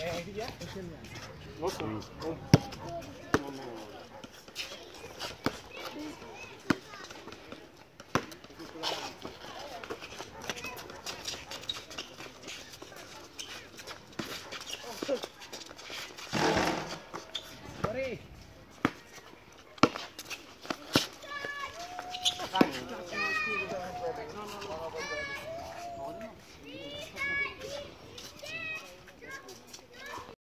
Ой,